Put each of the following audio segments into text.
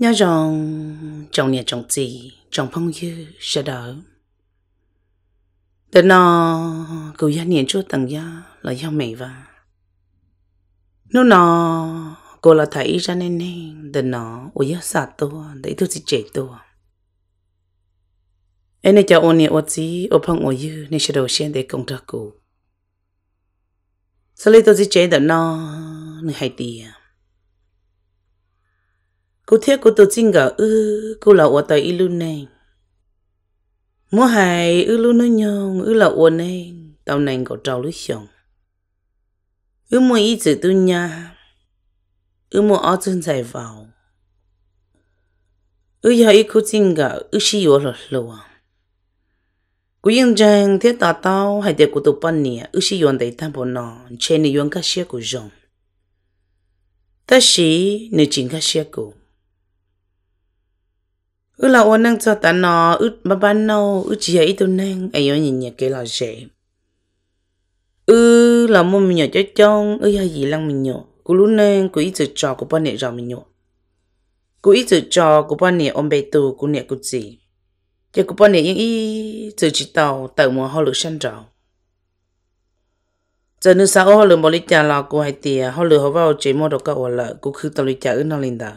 nhớ rằng trong nhà trong gì trong phong dư sẽ đỡ. Từ nó cứ gia niệm chúa tầng gia là do mẹ và. Nó nó cô là thấy ra nên nên từ nó ôi giá sạt tôi, để tôi chỉ chết tôi. Em này cho ôn niệm ôn gì ôn phong ôn dư, nên sẽ đầu tiên để công tác cô sau đây tôi chỉ chết từ nó người hay tiền cô thiết cô tôi xin gỡ ư, cô là ôn tới ilu này mua hài ư lu nó nhong ư là ôn này tao này có trâu lưới xong ư mua ý chữ tu nha ư mua ở chân dài vào. Ư giờ ý cô xin gỡ ư xí yếu rồi luôn cú yên trang thiết tao tao hay để cô tụ ban nè ư xí yếu đầy tham bộ nọ trên này yếu các xe của rồng ta xí nếu chính các xe của ư là ôn năng cho ta nó, ư ba ban nâu, ư chỉ ấy tôi năng. Ấy ở nhìn nhẹ cái là dễ ư là mua mình nhỏ cho chong ư hay gì lăng mình nhỏ. Cú lúc năng, cú ít tự cho của bọn nè rồi mình nhỏ. Cú ít tự cho của bọn nè ông bé tu cú nè cú gì cho của bọn nè những ý tự chỉ tàu tàu mua họ lựa săn trò giờ nữa sao họ lựa bỏ lý trả là cú hay tiền họ lựa họ vào chỉ mua đồ cậu là cú khứ tàu lý trả ư nó lên đầu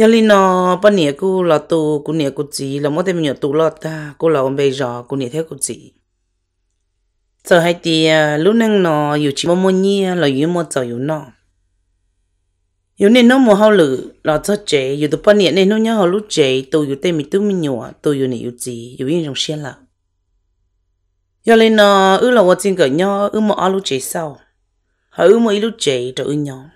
nhà linh nó bên nhà cô là tù cô nhà cô chị là mỗi đêm nhà tù là ta cô là ông bây giờ cô nhà theo cô chị giờ hai thì lúc nãy nó yêu chị mua nhi là yêu mua giờ yêu nó yêu nên nó mua hao lử là cho chế yêu tụi bên nè nên nó nhớ họ lúc chị tù yêu tên mình tụi mình nhỏ tù yêu này yêu chị yêu yên trong xe là giờ linh nó ư là vợ chồng cỡ nhau ư mua áo lúc chế sau họ ư mua lúc chế rồi ư nhau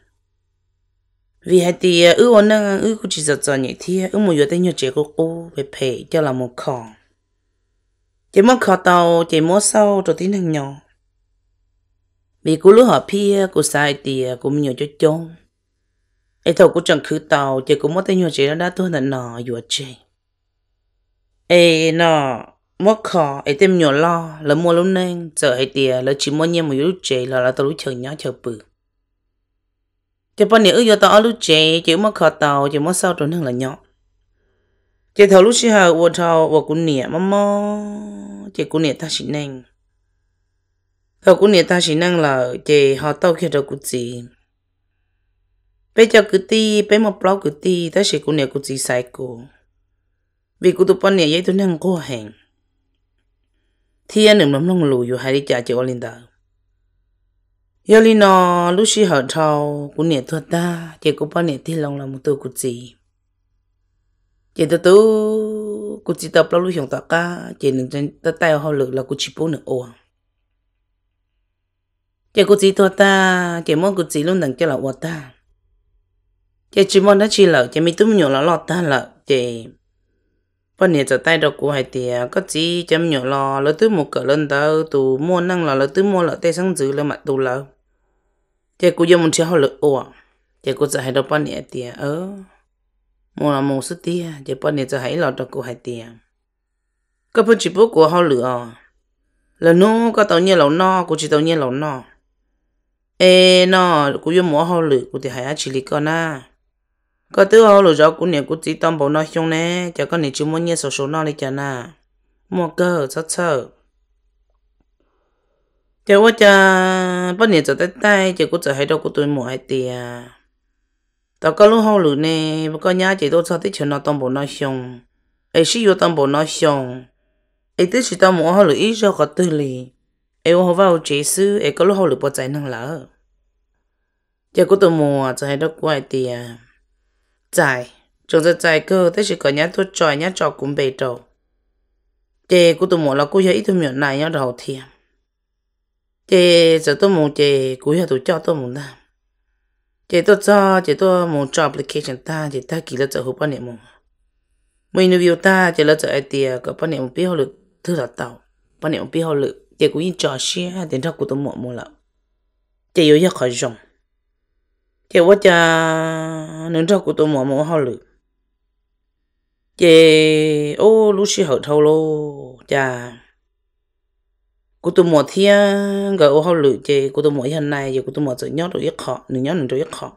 vì hai thì ờ, ư ổn năng ờ, ư cũng chỉ giật giật nhẹ thì ư một giờ tới nhiều chế của cô về phê cho là một khó chỉ một khó tàu chỉ một sau, rồi tí năng nhỏ. Vì cô lúc họ pia ờ, cô sai thì cũng nhiều cho chôn. Ấy thầu cô chẳng khứ tàu chỉ cô mất tới nhiều chế đã tôi là nọ vừa chế ê nọ mất khó ấy thêm nhiều lo là mua lúc nên giờ hay thì là chỉ mua nhiều một chút chế là là tôi lúc chờ nhá chờ bự chỉ bao nhiêu giờ tao lúc chế chỉ mất khó tàu, chỉ mất sau trốn thằng là nhỏ. Chỉ thầu lúc xưa hờ, vô thầu, vô cũng nè mà mò chỉ cũng nè ta chỉ năng thầu cũng nè ta chỉ năng là, chỉ họ tàu khi đó cũng gì bây giờ cứ ti bây mà bao cứ ti, ta chỉ cũng nè cũng gì sai cô vì cô tụi bao nhiêu vậy tôi năng cô hàng thiên đừng nắm lông lù dù hai đi trả chịu lên đời giờ li nó lúc xí hở thâu cũng nhẹ thua ta chỉ cũng bao nhẹ thì lòng là một tôi cũng gì chỉ tôi tôi cũng chỉ tập lâu lúc hiện tại cả chỉ đừng trên ta tay họ lực là cũng chỉ bốn nửa ô chỉ cũng chỉ thua ta chỉ mong cũng chỉ luôn đằng cho là ô ta. Chỉ chỉ mong đã chỉ là chỉ mi tụi nhiều là lọt ta là chỉ bao nhiêu giờ tay đầu của hai tiền có chỉ chấm nhỏ lo lỡ tứ một cỡ lên tao tụ mua năng là lỡ tứ mua lỡ tay sáng dữ là mặt tụ lỡ chỉ cô dùng muốn chiếc hậu lực ủa chỉ cô sẽ hay đọc bao nhiêu tiền ơ mua là mua số tiền chỉ bao nhiêu giờ hay lo đâu cô hai tiền có phần chỉ bố của hậu lực à là nó có tàu nhiên lẩu no cô chỉ tàu nhiên lẩu no ê nó cô dùng mua hậu lực cô thì hay chỉ lý con à có thứ hậu lực cho cô nè cô chỉ tao bảo nó xong nè cho con nè chỉ muốn nhớ số số nó đi cho na. Mua cơ rất sợ giờ tôi cha bao nhiêu giờ tới tay chỉ có giờ hay đâu có tôi mua hay tiền tao có lúc hậu lử nè có nhá chỉ tôi sao tới chuyện nó tao bộ nó xong ấy chỉ vô tao bộ nó xong ấy tới chỉ tao mua hậu lử ít rồi có tư lì ấy họ vào chế sư ấy có lúc hậu lử bỏ chạy năng lỡ giờ có tôi mua giờ hay đâu có hay tiền chạy trong giờ chạy cơ tới chỉ có nhà tôi trò nhá trò cũng bề trâu chị của tôi mua là cô giờ ít tôi miệng này nhá đầu thiệt chị giờ tôi muốn chị cuối giờ tôi cho tôi muốn làm chị tôi cho, chị tôi muốn cho application ta, chị ta kỳ là giờ hộp bao nhiêu muốn mình review ta, chị là giờ idea có bao nhiêu biết họ lực thứ là tàu. Bao nhiêu biết họ lực, chị cũng in cho share tiền thóc của tôi mua mua là chị yếu nhất khỏi dùng chị quá cha nên thóc của tôi mua mua họ lực. Chị, ô, lúc xí hở thâu lô cha cô tôi mua thiên gọi ô hậu lự chê cô tôi mua hiện nay giờ cô tôi mua giờ nhớ rồi ít khó, nửa nhớ nửa rồi ít khó.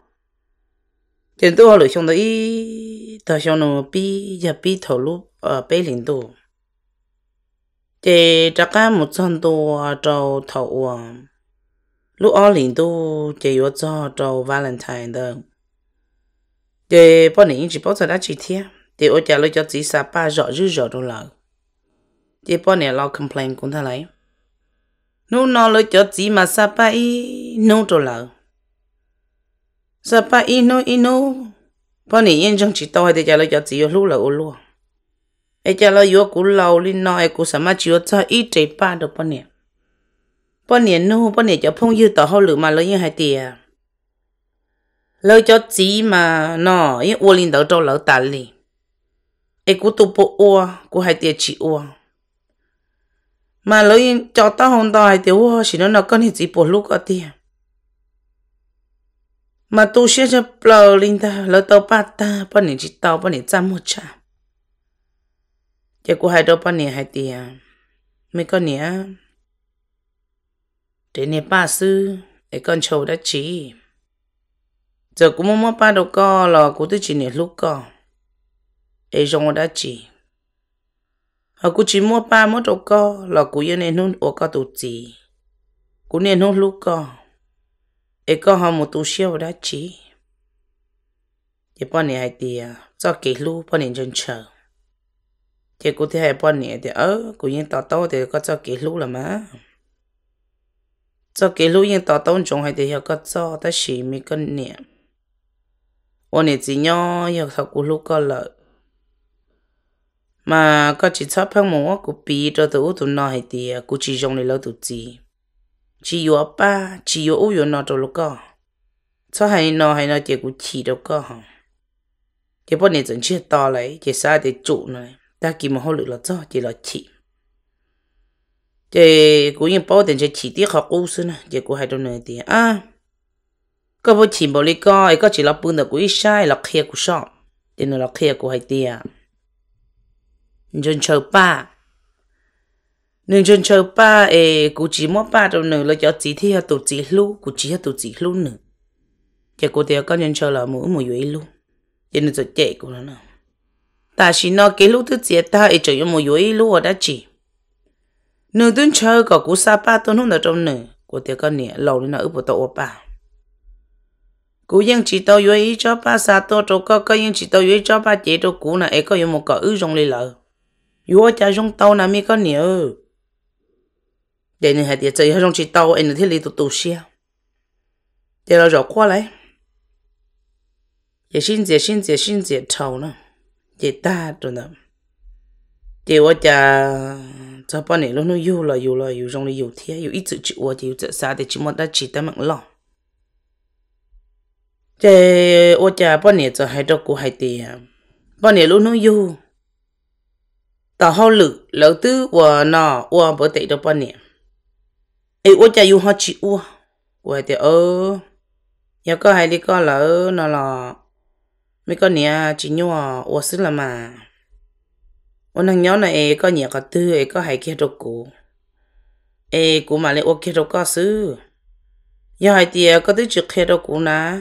Trên tôi hậu lựa xong đấy ta xong nó bị giờ bị thầu lúc ở bê linh đồ chị chắc cả một trăm đồ trâu thầu à ờ, lúc ở linh đồ chị có cho trâu Valentine đó chị bao nhiêu chỉ bao giờ đã chỉ thiệt thì ở nhà lấy cho chỉ sa ba rõ rư rõ đâu là chị bao nhiêu lo complain cũng thay lấy nó nó lấy cho chị mà sa ba ý nô đâu là sa pa y ino bọn này yên trong chỉ tao thì chả là cho chỉ lúc là ô luôn ai chả là yo cú lâu lên nó ai cú sao mà chịu cho ít trái ba được bọn này bọn này nô bọn này cho phong yêu tao hậu lử mà lấy như hai tiền lấy cho chỉ mà nó yên ô lên đầu trâu lỡ tạt li ai cú tụ bộ ô cú hai tiền chỉ ô mà lấy cho tao không tài tiểu hoa ô chỉ nó nó con thì chỉ bỏ lúc có tiền mà tu sẽ cho bờ linh ta, lỡ tao ba ta bao nhiêu chỉ tao bao nhiêu chăm một cha chỉ của hai đứa bao nhiêu hai tiền mấy con nhỉ để nè ba sư, để con trâu đã chỉ. Giờ cũng mong ba đâu co là cũng tự chỉ nè lúc co. Để rong đã chỉ họ cũng chỉ mua ba mua đâu co là cũng yên nên hôn ở co tổ chỉ cũng nên hôn lúc co. Ê có họ một tu siêu đã chỉ thì bọn này hay thì cho kỹ lu bọn này chân chờ. Thì cũng thấy bọn này thì ớ cũng yên tao tao thì có cho kỹ lu là mà cho kỹ lu yên tao tao trong hay thì có cho ta chỉ mi cân niệm bọn này chỉ nhỏ yêu thằng cũng lu có lợi mà có chỉ thấp hơn một của bị cho tụi tụi nó hay thì à, cũng chỉ dùng để lâu tụi gì chỉ yếu ba, chỉ yếu ưu yếu nó lúc có cho hay nó hay nó chỉ có chỉ đâu có. Hả chỉ bọn này chuẩn chết to lấy chỉ sao để trụ này. Ta mà một hồi là cho, chỉ là chỉ. Chỉ cũng yên bao tiền chỉ chỉ tiếc học ưu xin nè chỉ cũng hay đâu nữa thì à có bộ chỉ bảo lý có có chỉ là bún được cũng sai là kia cũng sợ thì nó là kia cũng hay tiền chân chờ ba nên chân chờ ba ê cú chỉ mua ba đâu nữa là cho chỉ thi hạt tổ chỉ lu cú chỉ hạt tổ chỉ lu nữa. Chỉ cụ thì có chân chờ là mỗi một yếu lu. Chỉ nó cho chạy cụ nó nào. Ta chỉ nói cái lu thứ chỉ ta, ê chỉ một yếu lu ở đó chỉ nửa tuần chờ có cú sa ba tuần hôm là trong nửa cụ thì có nè lâu nữa ở bộ tổ ba cú yên chỉ tao yếu cho ba sa to cho có có yên chỉ tao yếu cho ba chế cho cú là ấy có yếu một cỡ ư rong lì lợ yo cha jong tao na mi con nhiều để nên hạt địa chơi hơi trong chỉ tàu anh thiết lý tụ tụ xia. Để là rõ qua lại. Giờ xin giờ xin giờ xin giờ tàu nữa giờ ta rồi nữa để wo cha, cho này luôn nó yêu là yêu là yêu trong này yêu ít chữ chữ wo yêu chữ sao để chỉ muốn ta chỉ ta mặn lòng để wo cha này cho hai đứa cô hai tiền bọn này luôn nó yêu ta hao lự lỡ tư và nọ và bờ tệ đâu bao nè. ê, ua cha yêu họ chỉ ua. Vậy thì ơ. Giờ có hai đi có lỡ nó là mấy con nè chỉ nhau à ua xứ là mà. Ua thằng nhỏ này có nhà có tư ê có hai kia đâu cũ, ê cũ mà lại ua kia đâu có xứ. Giờ hay thì có tư chữ kia đâu cụ nè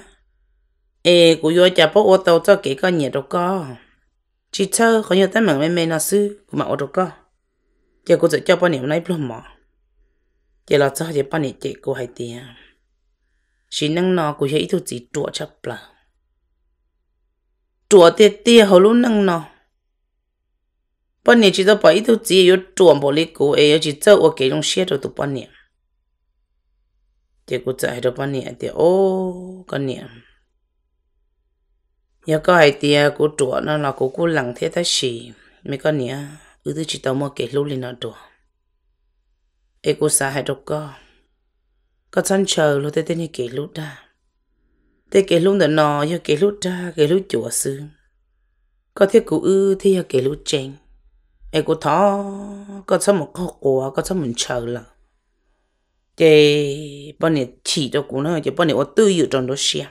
ấy cụ vô cha bố ua tàu cho kỹ có nhà đâu có chỉ thơ có nhiều tấm mạng mê mê nó xứ của mà ô đâu có giờ cô sẽ cho bao nhiêu này luôn mà giờ là cho giờ bao nhiêu chị cô hay tiền chỉ năng nó cũng thấy thứ chỉ trụ chấp là. Trụ tiền tiền hầu luôn năng nó. Bao nhiêu chỉ cho bao thứ chỉ có trụ bảo lý cô ấy chỉ cho ở cái trong xe rồi tụ bao nhiêu giờ cô sẽ hay được bao nhiêu thì ô, con nhiêu nhớ có hay tia của chùa nó là cô cô lặng thế ta xì. Mấy con nhiêu ư thứ chỉ tao mua kể lúc lên nó chùa ê, cô xa hai độc co. Có chân chờ luôn thế thế như kể lúc đó thế kể lúc đó nó như kể lúc đó kể lúc chùa sư. Có thiết cụ ư thì kể lúc chênh ê, cô thó, có sao một khó quá có sao mình chờ là cái bọn này chỉ cho cụ nó cái bọn này ở tư dự trong đó xem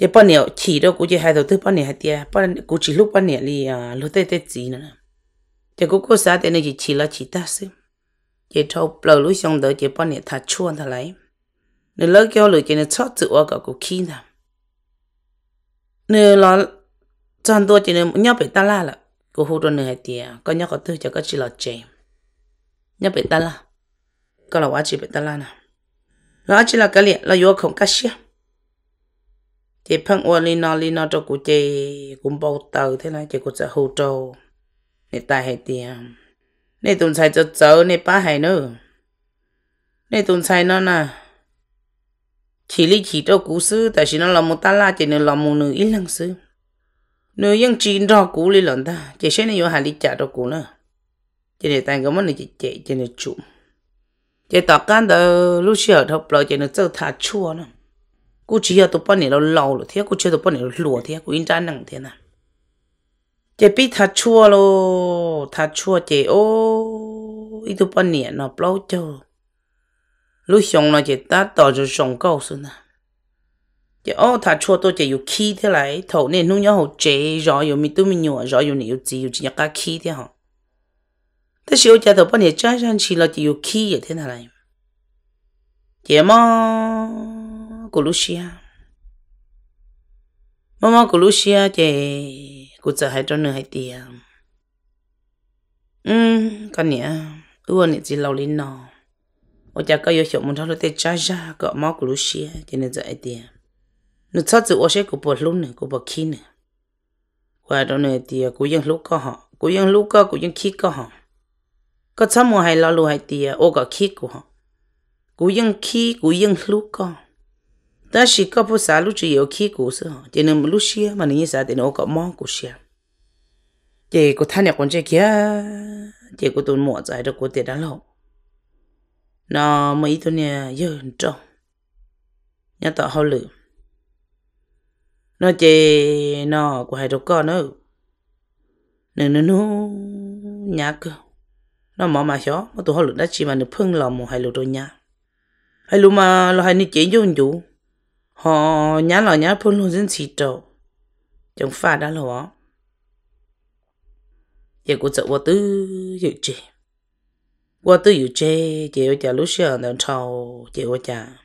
cái bao nhiêu chỉ đâu cũng chỉ hai đầu tư bao nhiêu hai tia bọn cụ chỉ lúc bao nhiêu li à lúc tết tết gì nữa cái cụ có sao thế này chỉ chỉ là chỉ ta xem chỉ thâu bờ lối xong đợi chỉ bao nhiêu thà chuan thà lấy nếu lỡ kêu lười chỉ nên chót tự qua cả cuộc khi nào nè là chọn tôi chỉ nên nhớ bị ta la là cô hú rồi nè hay tiệt có nhớ có tư cho có chỉ là chém nhớ bị ta la có là quá chỉ bị ta la nè nó chỉ là cái liệt là vô không cái gì chỉ phăng qua li nó li nó cho cụ chị cũng bao tờ thế này chị cũng sẽ hỗ trợ nè tài hay tiền. Nè tuần sai cho chớ nè ba hay nữa. Nè tuần sai nó nè chỉ lý chỉ cho cụ sư tại vì nó là một ta la chỉ nó là một nữ ít lăng sư nữ yang chỉ cho cụ li lần ta chỉ sẽ nên có hai lý trả cho cụ nữa. Chỉ để tay cái món này chỉ chỉ chỉ để chụp, chỉ tao can đó lúc xưa học lại chỉ nó chơi thà chua nữa. กูเชียตัวปนเนี่ยเราเล่าหรือเทียกูเชียตัวปนเนี่ยหลัวเทียกูอินจานังเทียนะเจปีทัดชั่วโลทัดชั่วเจโออีตัวปนเนี่ยนอเปล่าเจอลูกชงเราเจตาต่อจะชงเก้าสุนะเจโอทัดชั่วตัวเจอยู่ขี้เท่าไหร่เท่าเนี่ยนุ่งยาวเจรออยู่มีตุ้มีหนัวรออยู่เนี่ยอยู่จีอยู่จีนักกาขี้เท่าหรอแต่เชียวเจตัวปนเนี่ยจ้าจันชีเราจะอยู่ขี้อย่างเท่าไหร่เจมอ của Lucia. Mama của Lucia chị của sợ hai trăm nửa hai tiền Ừ, con nhỉ ưu nhỉ chỉ lâu lên nọ. Ở nhà có yêu hiểu muốn thằng tết cha cha có máu của Lucia cho nên giờ hai tiền nó chắc chắn ở sẽ của bột lúc này của bột khí này. Qua đó này tiền của những lúc có họ của những lúc có của những khí có họ. Có chăm mua hai lo lu hai tiền ô có khí của họ. Của những khí của những lúc có ta chỉ có bữa sáng lúc chỉ yêu khí của sự họ cho nên lúc xưa mà những sao thì nó có món của xưa chị có thanh nhạc con chơi kia chị có tuần mua giải được của tiền đã lâu nó mấy tuần giờ trong nhà tạo hậu lử nó chị nó của hai đứa con nữa nè nè nó nhà cơ nó mà xó mà tụi họ lử đã chỉ mà nó phân lòng một hai lượt đôi nhà hai lượt mà lo hai nít chỉ vô chủ họ nhá lò nhá, phun luôn dân chỉ trâu chẳng phải đã lò. Giờ cô sợ vợ tư dự chế vợ tư dự chế chỉ vợ nhà lúc xưa đang trâu chỉ vợ nhà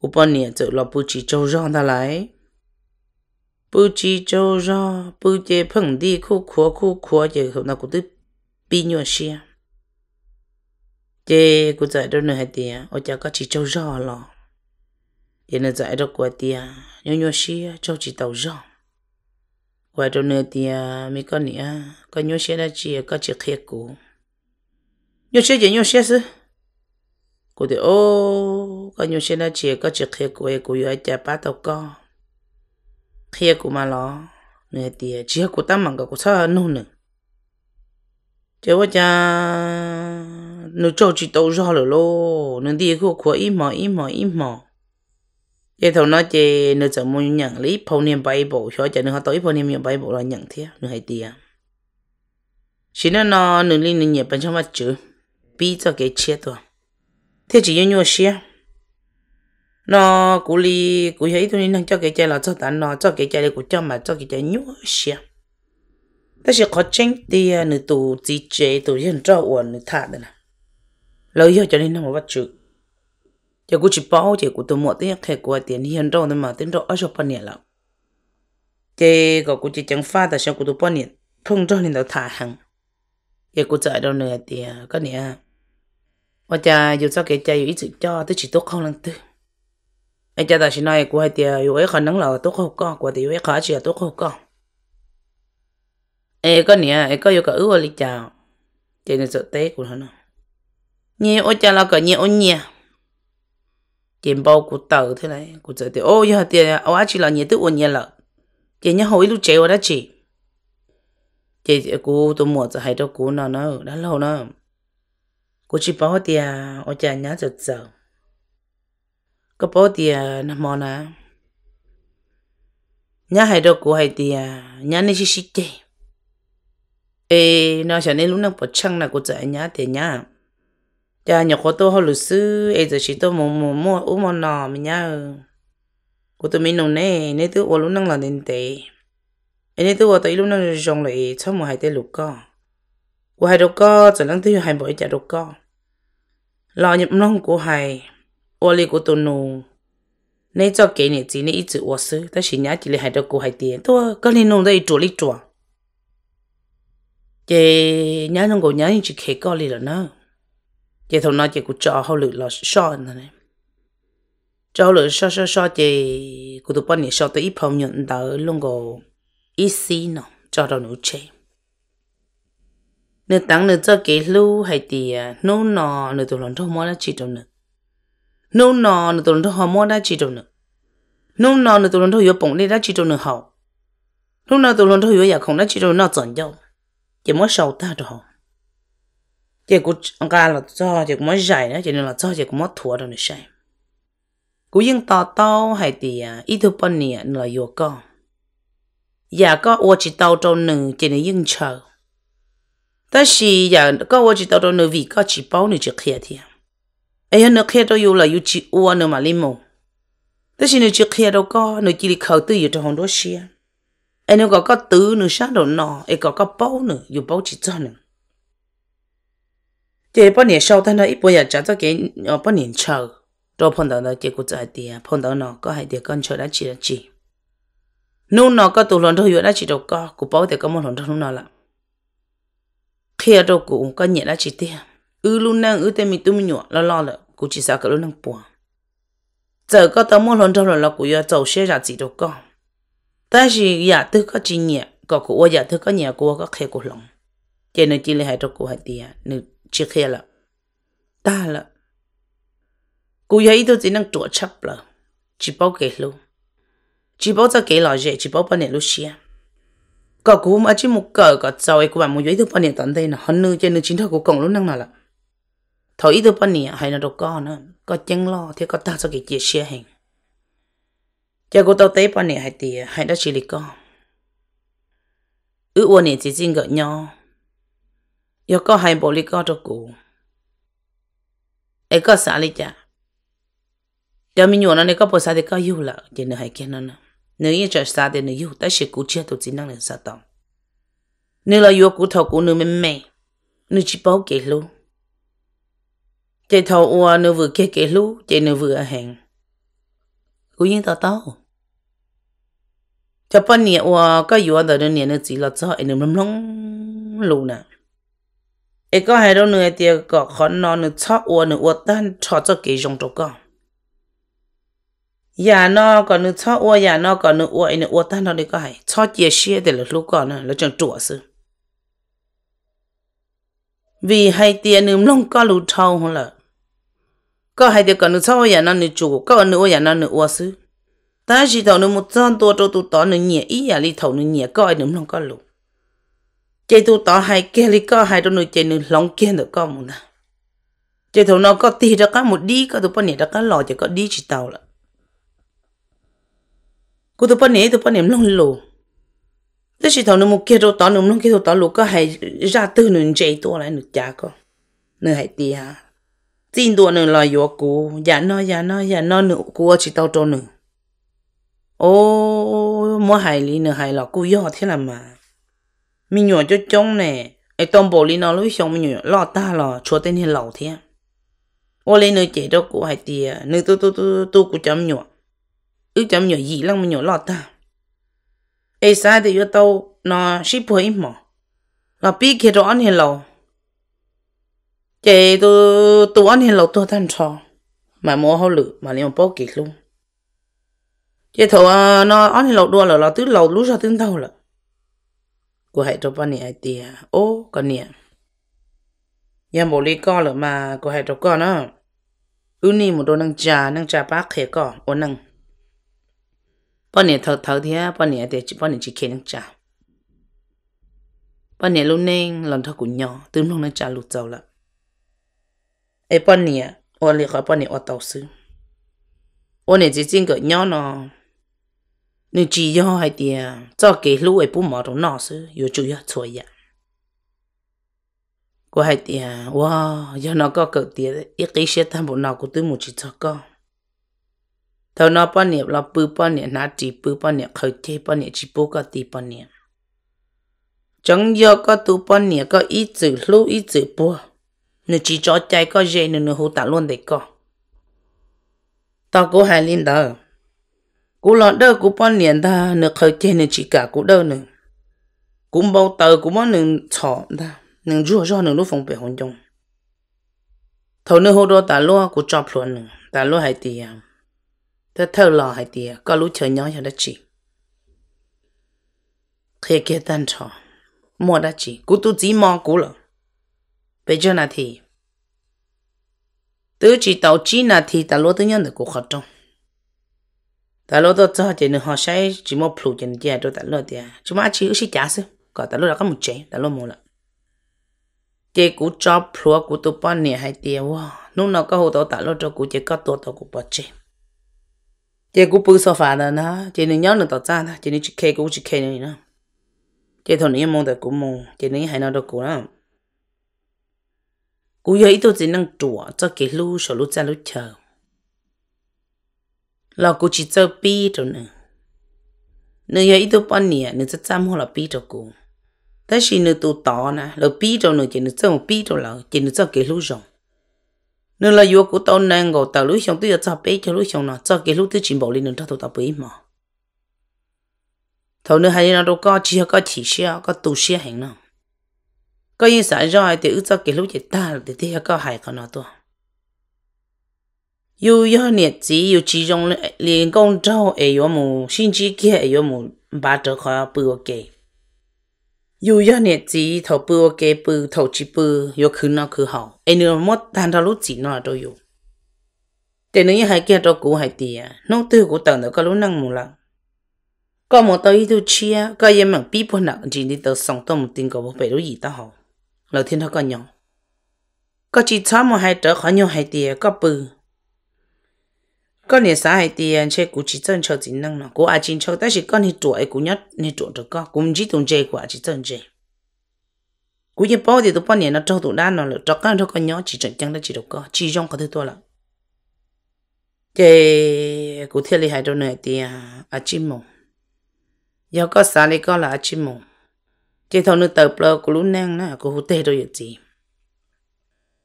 cô bọn nè tự là bù chỉ trâu rong ta lại. Bù chỉ trâu rong bù chế phẳng đi khu khóa khu khóa chỉ hôm nào cô tư bị nhua xia. Chỉ cô dạy đâu nữa hay tiền ở nhà có chỉ trâu rong lò yên là đó của tia nhớ nhớ xí cho chị tàu rong qua đâu nữa tia mi con nĩa có nhớ xí là chị có chị khía cũ nhớ xí chị nhớ xí sư cô thì ô con nhớ xí là chị có chị khía cũ ấy cũ ấy chả ba tàu con khía cũ mà lo nữa tia chị của ta mặn cả của sao nô nữa chứ quá cha nó cho chị tàu rong rồi lô nó đi cô của ít mỏ ít mỏ ít mỏ vậy thầu nói chỉ nữ chỉ muốn nhận lý phổ niệm bible cho cho nó họ tới phổ niệm bible là nhận thế nữ hay tiền xin nó nó nữ lý nữ nhập bên trong mặt chữ bi cho cái chia thôi. Thế chỉ nhau xia. Nó cú li cú thấy tôi nên cho cái chơi là cho tán nó cho cái chơi là cú cho mà, cho cái chơi nhau xia. 但是 khó tranh thì à, nữ tù chỉ chế tụ hiện cho uẩn nữ thả đấy nè lời yêu cho nên nó mà bắt chữ giờ cũng chỉ bảo giờ cũng tôi mua tiền khai qua tiền hiện đâu mà tiền đâu ở chỗ bao nhiêu là giờ có cũng chỉ chẳng phát tại sao cũng tôi bao nhiêu phong trào nên đâu thả hàng giờ cũng chạy đâu nữa tiền cái này và cha, dù sao cái cha dù ít cho, tôi chỉ tốt không lần tư. Anh cha ta chỉ nói của hai tiền dù ấy khả năng là tốt không có của tiền ấy khả chỉ là tốt không có ê cái này ê, có dù cả ước lý chào. Cho nên sợ tế của nó nhiều ôi cha là cả nhiều ôi nhiều à tiền bao của tờ thế này, của giờ thì, ô, giờ tiền ô chỉ là nhiều tức ổn nhiều lợ. Tiền nhá, hồi lúc chơi vào đó chỉ chị cô tôi mua cho hai đứa cô nó nó, đã lâu nó. Cô chỉ bảo tiền ô cha nhá, giật giờ có bảo tiền, nó mò nè Nhà hai đứa cô hai tiền nhà nên chỉ xịt chế ê, nó cho nên lúc nào bỏ chăng là cô chạy nhá, tiền nhá giờ nhà có tôi họ lụt sư ấy giờ chỉ tôi mua mua mua u mua nọ mình nhá cô tôi mình nói này này tôi ôm luôn năng là đến tệ nên tôi ôm tới luôn năng rong lại cho một hai tê lục co cô hai đâu co giờ năng tôi hai bởi chả đâu co lo nhập nông cô hai ôm lấy cô tôi nông nên cho kỹ này chỉ nên ít chữ ôm sư ta chỉ nhá chỉ lấy hai đứa cô hai tiền tôi có nên nông đây chỗ lý chỗ chị nhá nông của nhá chỉ khé co liền nữa chị thằng nó chị cũng cho hậu lựa là sao nữa này cho hậu lựa sao sao sao chị cũng tụi bọn này sao tới ít phong nhận đỡ luôn go ít xí nó cho đầu nụ chê. Nếu tăng nữa cho cái lưu hay thì à, nô nò nữa tụi lần thôi mua là chỉ đâu nữa nô nò nữa tụi lần thôi họ mua là chỉ đâu nữa nô nò nữa tụi lần thôi có bổng đi là chỉ đâu nữa hậu. Nô nò tụi lần thôi có nhà không là chỉ đâu nó chọn nhau chỉ muốn sầu ta đó chỉ có anh ca là cho chỉ có mới dạy nữa chỉ nên là cho chỉ có mất thua rồi nữa xem, cú yên tao tao hay thì ít thứ bên này là yêu con. Giờ có ô chỉ tao tao nữ chỉ nên yên chờ. Ta chỉ giờ có ô chỉ tao tao nữ vì có chỉ bao nữ chỉ khía thì à. ấy nữa khía đâu yêu là yêu chỉ ô nữa mà limo ta chỉ nữ chỉ khía đâu có nữ chỉ đi khẩu tư yêu cho hồng đó xia ấy nữa có có tứ nữ sáng đồ nọ ấy có có bao nữ yêu bao chỉ cho nữa chị bao nhiêu sau thế này ít bây giờ trả cho cái bao nhiêu chờ rồi phong nó chị cũng giải tiền phong nó có hai tiền con chờ đã là chị nụ nó có tụ lần thôi vừa đã chị đâu có cũng bảo thì có một lần thôi nó là khi đâu cũng có nhẹ đã chị tiền ư luôn năng ư tên mình tụi mình nhọ lo lo là cũng chỉ sao cả lúc năng buồn giờ có tao một lần thôi là cũng giờ giàu xe ra chị đâu có ta chỉ giả có chị nhẹ có cũng giả tư có có khi của lòng cho nên chỉ hai đâu hai tiền nữa chiếc kia là, ta là, cô ấy đâu chỉ năng tổ chấp là, chỉ bảo kể luôn. Chỉ bảo cho kể lại gì chỉ bảo bao nhiêu lúc xia. Có cô mà chỉ một cờ, có cháu ấy cô bạn muốn giấy tôi bao nhiêu tận đây là hơn nữa cho nên chính thức của cộng luôn năng nào là. Thầu ý tôi bao nhiêu hay là đồ con nữa có chân lo thì có ta cho cái chia xia hình. Cho cô tao tế bao nhiêu hay tiền hay đã chỉ lý con. Ước uôn này chỉ riêng gợi nhau giờ có hai bộ lý có cho cô ấy có sao lý chả giờ mình nhổ nó này có bộ sao thì có yêu là chỉ nữa hay kia nữa nếu như trở xa thì nếu yêu ta sẽ cố chia tổ chức năng lượng sao tao nếu là yêu cụ thầu cụ nếu mình mẹ nếu chỉ bảo kể lu. Chạy thầu ua nếu vừa kể kể lu chạy nếu vừa hẹn cụ yên tao tao cho bao nhiêu ua có yêu đó nên nên chỉ là cho anh em lông lu nè ai có hai đâu nữa thì có khó nó nữa cho ua nữa ua tan cho cho cái dòng đó con nhà nó còn nữa cho ua nhà nó còn nữa ua nữa ua tan nó đi có hai cho chia sẻ để là lúc còn nữa là chẳng chùa sự vì hai tiền nữa lông có lũ trâu hơn là có hai tiền còn nữa cho nhà nó nữa chủ có nữa nhà nó nữa ua sự ta chỉ thầu nữa một trăm tuổi cho tụ tao nữa nhẹ ý nhà đi thầu nữa nhẹ coi nữa long có lũ chơi tu tỏ hai kia đi có hai đôi nuôi chơi nữa long kia được có một nè chơi thầu nó có tiền được có một đi, có tụi bao nhiêu đó có lò chỉ có đi chỉ tàu là cô tụi bọn này tụi bọn em lòng lù. Thế chỉ thầu nó một kia đâu tao nó lòng kia đâu tao lù, có hay ra từ nó chạy tu lại nó cha có. Nó hay đi ha tin tu nó lò yo cô dạ nó dạ nó dạ nó nữa cô chỉ tao cho nữa ô, mua hay lý nữa hay là cô yếu thế là mà mình nhỏ cho trông nè. Ai tôm bò lý nó lúc xong mình nhỏ lo ta lo chúa tên hiền lẩu thế. Ô, lên nơi chạy đâu của hai đi à, nơi tu tu tu tu của chấm nhỏ ư chấm nhỏ gì lăng mình nhỏ lo ta. Ai sai thì yo tao nó ship hơi mà. Là biết kia đó anh hiền lầu. Chế tu tu anh hiền lầu tu thanh cho mà mua hậu lự mà liền bao kịch luôn. Chế thầu à, nó anh hiền lầu đua là là tứ lầu lúc sao tứ thâu là của hệ cho bạn này thì ô, con nè nhà bộ lý con là mà của hệ cho con đó ưu ni một đồ năng trà năng trà bác khé có ô năng bao này thật thật thì bao này thì chỉ bao nhiêu chỉ năng trà. Bao này lúc nên lần thật của nhỏ từ lúc năng trà lụt dầu là ấy bao này ô lý khỏi bao này ô tàu sư ô này chỉ chính cái nhỏ nó nếu chỉ cái lũ có giờ có ít xe tham bộ nào cũng chỉ cho con là chỉ có tu bao nhiêu có ít chữ lưu ít chữ bố nếu chỉ cho chạy có dễ nữa nữa hỗ luôn để có tao cũng hay linh đó cú lọt đơ cú bao niên ta, nửa khởi trên nửa chỉ cả cú đơ nửa. Cú bao tờ cú bao nửa chọ ta, nửa rùa rùa nửa lúc phong bể hồn trong thầu nửa hồ đồ ta lúa cú chọc luôn nửa ta lúa hay tiệt ta thơ lò hay tiệt à, có lúc chờ nhỏ cho đất chỉ. Khi kia tan chọ mua đã chỉ cú tu chỉ mò cú rồi bây giờ là thì. Tứ chỉ tàu chỉ là thì ta lúa tới nhân được cú khó trong ta lúa đó cho chị nữa họ sẽ chỉ một phụ chị để cho ta lúa thì chúng mà chỉ chỉ trả sự có ta lúa là có một chế ta lúa mua là chỉ cú cho phụ cú tu bao nè hay tiền wow lúc nào có hồ tao ta lúa cho cú chỉ có tổ tàu cú bao chế chỉ cú bự số phá đó nè chỉ nên nhớ được tao ra nè chỉ nên chỉ kê cú chỉ kê này nè chỉ thằng này mua được cú mua chỉ nên hay nào được cú nè cú giờ ít tôi chỉ năng chùa cho cái lu sổ lu ra lu chờ là cú chỉ cho bi rồi nữa nếu giờ ít tôi bao nhiêu nếu cho chăm hoa là bi rồi cúแต่สินึตัวต่อนะเราปีจนจะนึกจะปีจนเราจะนึกจะเกลูจงนึกเราอยู่กูตอนนั้นก็ตาลุยชงตัวจะไปจะลุยชงนะจะเกลูตัวจิมบอกเลยนึกถ้าตัวตาไปม า thầu nữa hay là đâu có chỉ có chỉ xe có tu xe hành nào có những sản ra thì ước cho cái lúc chỉ ta thì thì có hại con nó to yêu yêu nhiệt chỉ yêu chỉ dùng liền công trâu ấy yêu mù sinh chỉ kia ấy yêu mù ba trở khỏi bự ok yêu yêu nhiệt chỉ thầu bự ok bự thầu chỉ bự yêu khứ nó khứ hậu ấy nữa mất tan ra lúc chỉ nó đâu yêu để nữa hai kia đâu cũng hai tiền nó tư của tầng đó có lúc năng mù lặng có một tờ ít chia có yên mạng bí bồn nặng chỉ đi tờ sống tông một tiếng có một bể gì ta hậu lời thiên thọ có nhau có chỉ cho một hai trở khỏi nhau hai tiền có bự có nè xã hai tiền chơi cụ chỉ chân cho chính năng nó cụ ai chính con nè tuổi cụ nhất nè tuổi được có cũng chỉ tụng chơi quả chỉ chân chơi cụ như bao thì tụi bao nè nó trâu tụi đan nó là trâu con nó con nhỏ chỉ chân chân đó chỉ được có chỉ trong có thứ to là cái cụ thiết lý hai đôi này thì à, à chim mông giờ có xã này có là chim mù chỉ thằng nữ tập lơ của lúc nang nè của hút tê rồi gì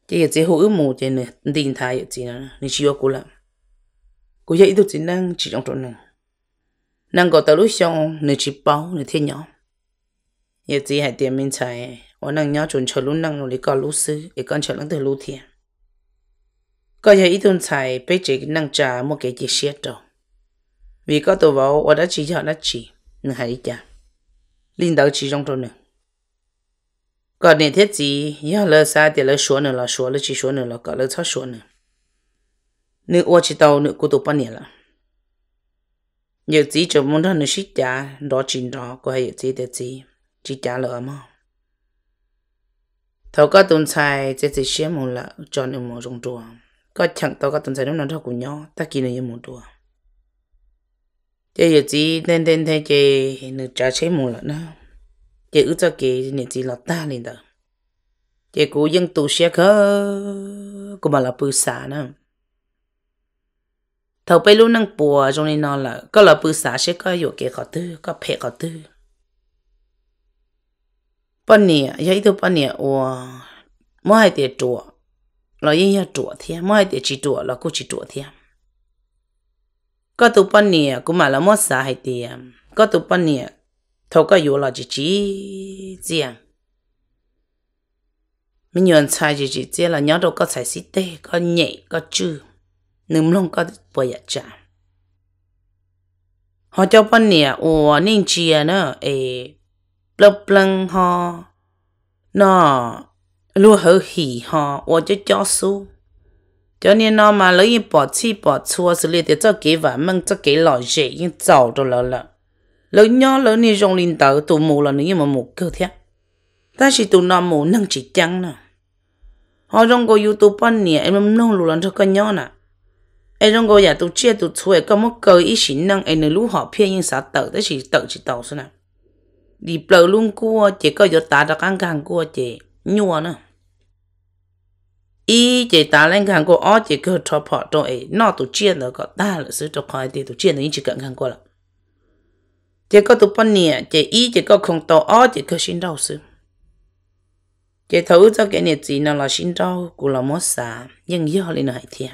chỉ chỉ hút mù chỉ này điện thái gì nữa nè chỉ có là cô dạy tôi chỉ năng chỉ trong chỗ năng. Năng có tao lúc xong nè chỉ bao nè thiên nhỏ. Giờ chỉ hai tiền mình chạy ở năng nhỏ chuẩn chờ lúc năng rồi có lúc sư để con chờ lắng từ lúc thiên. Có giờ ít tuần chạy bây giờ năng trả một cái gì xét đâu. Vì có tôi vào ở đã chỉ cho, đã chỉ. Nữa hay chả linh đạo chỉ trong chỗ năng. Còn nên thiết gì giờ lỡ xa thì lỡ số nữa là số lỡ chỉ số nữa là có lỡ thoát số nữa nữ ô chỉ tàu, nữ cô tụ bao nhiêu là. Nhiều chỉ cho muốn thân nữ xích giá đó chính đó có hay chỉ để chỉ chỉ giá lỡ mà. Thầu có tuần sai chỉ chỉ xem một là cho nên một trong chùa có chẳng tao có tuần sai lúc nào thầu cũng nhau ta kia là một chùa chỉ nhiều chỉ tên tên thế chỉ nữ trả xem một là đó chỉ ước cho kì nè chỉ là ta liền đó chỉ cố dân tù xe khơ cũng mà là bự xả nữa thầu bây lúc năng bùa trong này nó là có là bự xả sẽ có yếu kế khó tư có phê khó tư bọn nè giờ ít bọn nè ủa mỗi hai tiệt chùa là yên chùa thế mỗi hai tiệt chỉ chùa là cô chỉ chùa thế có tụ bao nè cũng mà là mua xả hai tiền có tụ bao nè thầu có yếu là chỉ chỉ tiền mình nhận sai chỉ chỉ tiền là nhớ đâu có sai xí tê có nhảy, có chữ nếm luôn có bồi ya dạ trả họ cho bọn nhiêu ô nên chia nó ê, lấp lăng ho nó luôn hơi hỉ họ cho cho su cho nên nó mà lấy bỏ chi bỏ chua xử lý thì cho cái và mong cho cái lò dễ nhưng giàu rồi là là lấy nhỏ lấy ni rong linh tờ, tụ mù là nếu mà mù cơ thế. Ta chỉ tụ nó mù nâng chỉ chăng nè. Họ trong có youtube bọn nè, em nông lù lần cho con nhỏ nè ai trong cô nhà tôi chia ý xin năng ai nơi lũ họ phiền nhưng sao tự đó chỉ tự chỉ tàu xuống nào đi bờ luôn cua, chỉ có giọt tả đặc ăn hàng cua nữa ý, chỉ tả lên hàng cua, ó, chỉ cơ cho họ cho ấy nó tôi chia nó có ta là sứ cho khỏi thì tôi chia nó chỉ cần hàng cua là chỉ có tôi bận nè, chỉ ý, chỉ có không tàu ó, chỉ cơ xin đâu sứ chỉ cho cái này gì nó là xin đâu cũng là mất xa nhưng yêu lên nó hại thiệt.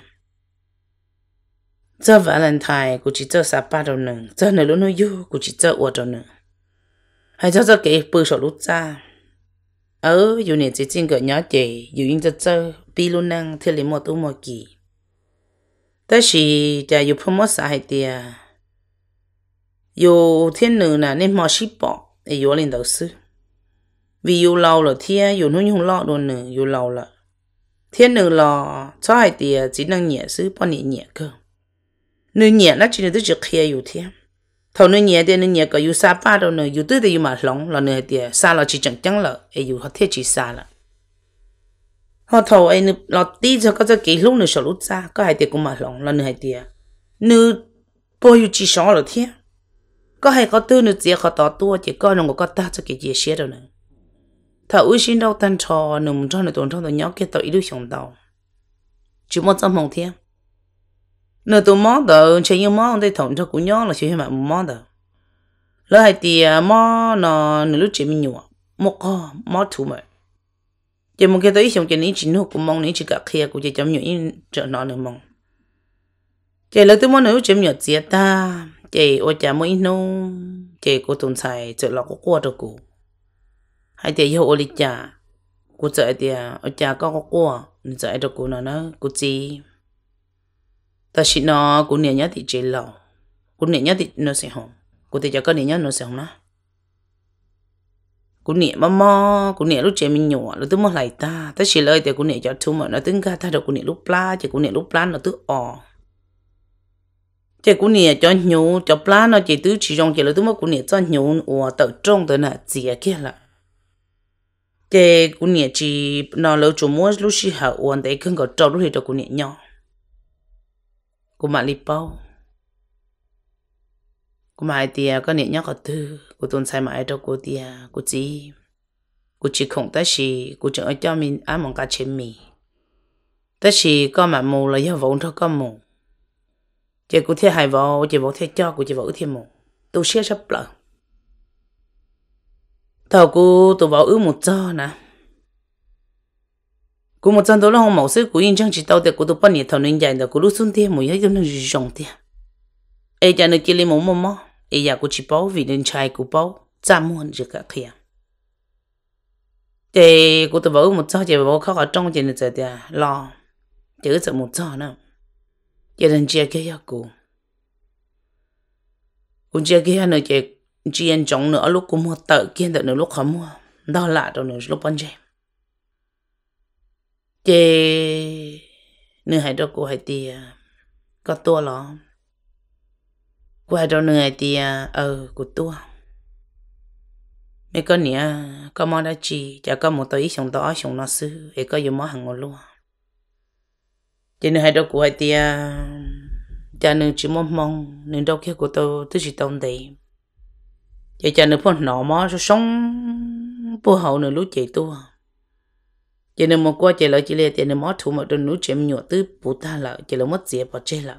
天。 giờ Valentine cũng chỉ giờ sa ba đâu nữa giờ nữa lúc nó yêu cũng chỉ giờ ở đâu nữa hay cho giờ cái bữa số lúc ra ở yêu này chỉ chính cái nhỏ chị yêu những giờ giờ bi luôn năng thì lấy một tu một kỳ 但是家有泡沫啥还的，有天呢呢，你冇洗饱，也有领导是，vì 有老了天有那用老了呢，有老了，天呢了，超还的只能热是半年热个， nơi nhà nó chỉ là tôi chỉ kia yêu thế thầu nơi nhà thì nơi nhà có yêu sa ba đâu nơi yêu tới thì yêu mà lòng là nơi thì sa là chỉ chẳng chẳng là ai yêu họ thế chỉ sa là họ thầu ai nơi lọt tí cho có cho kỹ lúc nơi sầu lúc ra có hai thì cũng mà lòng là nơi thì nơi bao nhiêu chỉ sợ là thế có hai có tư nơi chỉ có tỏ tua, chỉ có nó có ta cho cái gì xé đâu nữa. Thầu uy sinh đâu tan trò nơi muốn cho nơi tổn thương tao nhớ kia tao ý đứa chồng chỉ một trăm mong thiên nó tụ món đó chơi như món đây thầu cho cũng nhóc là chơi mà món đó lỡ hai thì à, món nó nó lúc chơi mình nhua một co món thủ mà chỉ một cái tới xong chỉ nín chín nó cũng mong nín chỉ cả kia cũng chỉ chấm nhuyễn trở nó nữa mong. Chỉ lỡ tôi muốn lúc chấm nhuyễn chết à ta chỉ ở nhà mới nó chỉ cô tồn tại chợ lọ có qua được cô hay thì yêu ô lịch chả cô chạy thì à, ô chả có có qua nên chạy được cô nó nó cô chỉ ta chỉ nó cô nhớ nhớ thì chế lâu cô nhớ nhớ thì nó sẽ hỏng, cô thì cho có nhớ nhớ nó sẽ hỏng đó cũng nè mà mò cũng nè lúc trẻ mình nhỏ lúc tôi mua lại ta. Ta chỉ lời thì cũng nè cho thu mà nó tính cả ta được cũng nè lúc pla chỉ cũng nè lúc pla nó tức ỏ chỉ cũng nè cho nhủ cho pla nó chỉ tứ chỉ trong chỉ là tôi mua cú nè cho nhủ ủa tự trong tới là gì kia là chỉ cũng nè chỉ nó lâu chủ mua lúc xí hậu ủa đấy không có trâu lúc thì cho cũng nè nhỏ cô mà li bao cô mà tia có niệm nhóc ở tư Cô tôn sai mà ai đâu cô tia Cô chỉ Cô chỉ không tới xì. Cô chẳng ở cho mình ăn mong cá chém mì tới xì có mà mù là do vốn thôi có mù chỉ cô thiết hài vào chỉ vào thiết cho Cô chỉ vào thiết mù tôi sẽ sắp lợ thầu cô tôi vào ư một cho nè cú một chân đó là hồng mẫu sư cú yên chẳng chỉ tàu để cú tu bắn nhiệt thầu nên dài được cú lúc xuống tiền mùi hết giống như rồng tiền ai cha nó chỉ lấy mồm mồm ai giờ cú chỉ bảo vì nên trai cú bảo cha muốn gì cả kia thì cú tôi bảo một chỗ chỉ bảo khóc ở trong chỉ là giờ thì lo chỉ sợ một chỗ nữa giờ nên chia cái gì cú cú chia cái nữa chỉ chỉ anh trong nữa lúc cú mua tờ kia nữa lúc không mua đó là đâu nữa lúc bán chơi chê. Nửa hai đâu cô hai tiền có tua lọ lo qua đâu hai thì ờ của tua. Mấy con nè, có món đã chi chả có một tờ ít sống đó sống nó sư ấy có dùng món hàng ngon luôn chê nửa hai đứa cô hai tia cha nửa chỉ mong mong nửa đâu kia của tôi tôi chỉ tông đầy cho cha nên phong nọ mó sống, bố hậu nửa lúc chạy tôi chỉ nên một qua chỉ là chỉ là tiền nên mất thu một đôi nút chém nhựa từ bù ta lại chỉ là mất dễ bỏ chơi lại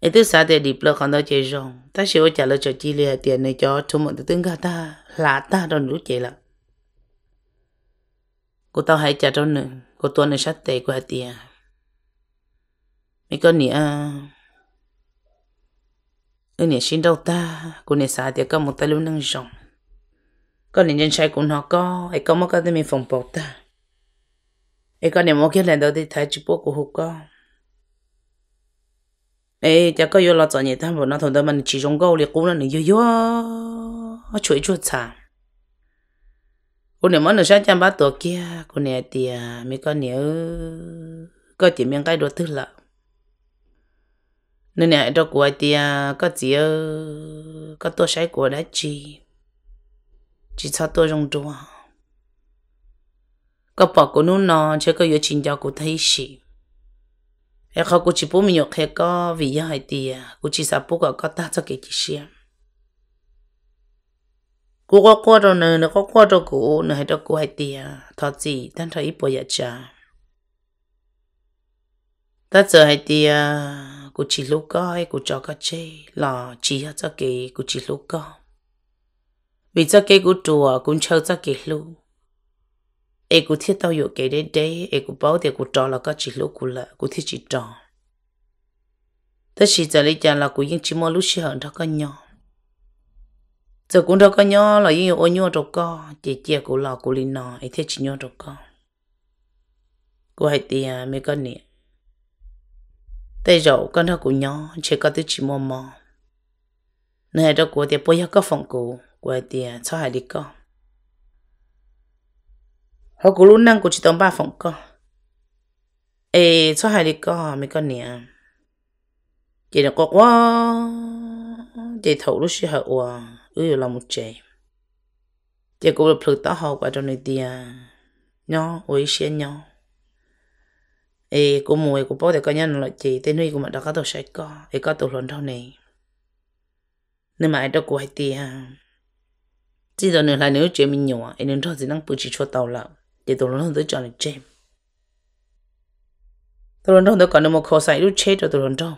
ấy từ sao thì điệp bờ còn đó chơi rong ta sẽ trả lời cho chỉ là tiền này cho thu một đôi tương cả ta là ta đôi nút chơi là cô tao hãy trả cho nữa cô tuần này sát tệ của tiền mấy con nhỉ ơ nhỉ xin đâu ta cô nè sao thì có một tay luôn năng rong con nên nhân sai của nó có ấy có một cái mình phòng bọc ta ấy con nè một lenda lần đầu chi po chụp của ka. con ê chả có yêu lo cho nhẹ tham vào nó thôi đó mình chỉ trong câu liệt cũng là nữ yêu yêu chuối chuột chả cô nè món nữ sáng chăm bát tổ kia. Cô này thì à, mấy con nhớ có chỉ miếng cái đồ thứ lợ nên này đó của thì à, có chỉ có tôi sai của đã chỉ chỉ sao tôi trong đùa có bỏ của nó nó chứ có yêu chính cho của thấy gì e kha ku chỉ pu mi yo khe có vi ya hai ti ya ku chi sa có ta cha ke ki shi ku ko ko ro ne ne ko ko ro ku ne hai to ku hai ti ya tho chi tan cha ta giờ hai ti ya chỉ chi lu ka cho ka che là chỉ ya cha ke ku chi lu. vì cho cái ku tu cũng cho cho cái ke ai cũng thiết tao yêu cái đấy đấy. Ai cũng bảo thì cũng trò là có chỉ lúc cũng là cũng thiết chỉ trò. Tất chỉ giờ lấy chả là cũng những chỉ mua lúc xí hận đó có nhỏ. Giờ cũng đó có nhỏ, là những ô nhỏ đâu có. Chị chị cũng là cũng linh nọ ấy thiết chỉ nhỏ đâu có. Cô hay tiền à, mấy cái nè. Tay dầu con đó cũng nhỏ chỉ có tới chỉ mua mò. Nơi đó của thì bây giờ có phòng cụ. À, hay tiền cho hai đi con họ cố luôn năng của chị tông ba phòng co ê cho hai đi co mấy con nè chị nó có quá chị thấu lúc xưa hậu à ư là một chị chị cũng được phật tao học qua trong này tiền nhỏ ôi xe nhỏ ê cô mùi cô bố thì có nhân là chị tên huy của mà đã có tổ sẽ co ê có tổ lần đâu này nên mà ai đâu của hay tiền chỉ là nữa là nếu chuyện mình nhỏ ê nên thôi chỉ năng bù chỉ cho tàu là để tôi lần tới cho này tôi tổ lần đâu tôi còn một khó sai lúc chết rồi tôi lần đâu